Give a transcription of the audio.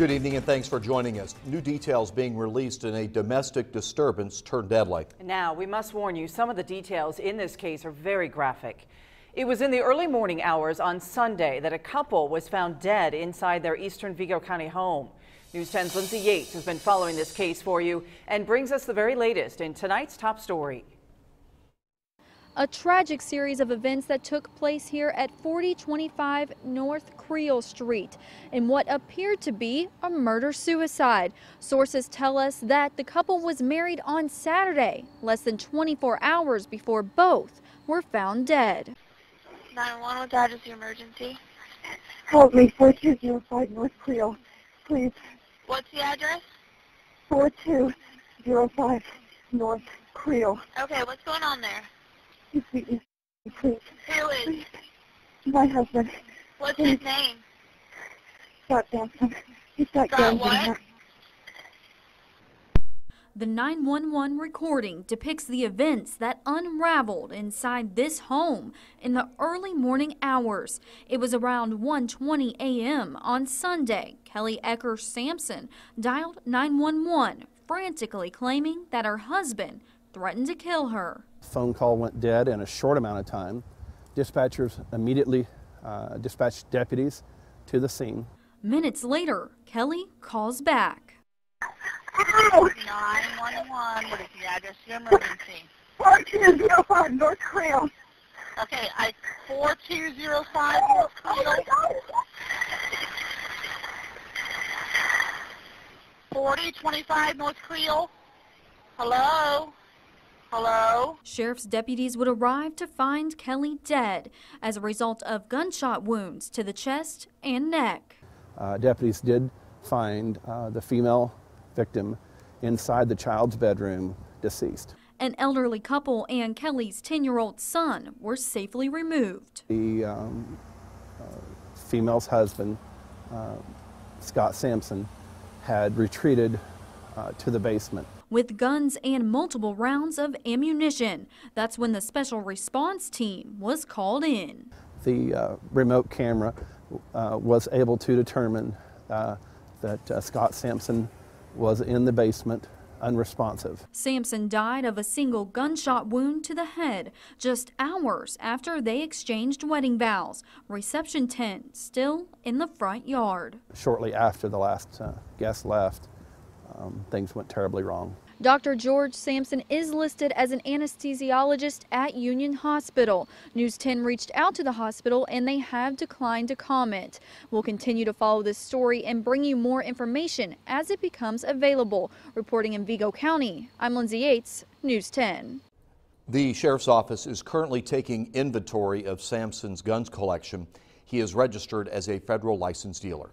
Good evening and thanks for joining us. New details being released in a domestic disturbance turned deadly. Now, we must warn you, some of the details in this case are very graphic. It was in the early morning hours on Sunday that a couple was found dead inside their eastern Vigo County home. News 10's Lindsay Yates has been following this case for you and brings us the very latest in tonight's top story a tragic series of events that took place here at 4025 North Creel Street in what appeared to be a murder-suicide. Sources tell us that the couple was married on Saturday, less than 24 hours before both were found dead. 911, what that is the emergency? Help me, 4205 North Creel, please. What's the address? 4205 North Creel. Okay, what's going on there? Please, please. Who is? My husband. What's his name? Scott Johnson. He's got Scott guns what? in The 911 recording depicts the events that unraveled inside this home in the early morning hours. It was around 1:20 a.m. on Sunday. Kelly Ecker Sampson dialed 911, frantically claiming that her husband threatened to kill her. Phone call went dead in a short amount of time. Dispatchers immediately uh, dispatched deputies to the scene. Minutes later, Kelly calls back. 911, what is the address of your emergency? 4205 North Creel. Okay, I 4205 North Creel. Oh 4025 North Creel. Hello? Hello? Sheriff's deputies would arrive to find Kelly dead as a result of gunshot wounds to the chest and neck. Uh, deputies did find uh, the female victim inside the child's bedroom, deceased. An elderly couple and Kelly's 10 year old son were safely removed. The um, uh, female's husband, uh, Scott Sampson, had retreated uh, to the basement with guns and multiple rounds of ammunition. That's when the special response team was called in. The uh, remote camera uh, was able to determine uh, that uh, Scott Sampson was in the basement unresponsive. Sampson died of a single gunshot wound to the head just hours after they exchanged wedding vows. Reception tent still in the front yard. Shortly after the last uh, guest left, um, things went terribly wrong. Dr. George Sampson is listed as an anesthesiologist at Union Hospital. News 10 reached out to the hospital and they have declined to comment. We'll continue to follow this story and bring you more information as it becomes available. Reporting in Vigo County, I'm Lindsay Yates, News 10. The sheriff's office is currently taking inventory of Sampson's guns collection. He is registered as a federal licensed dealer.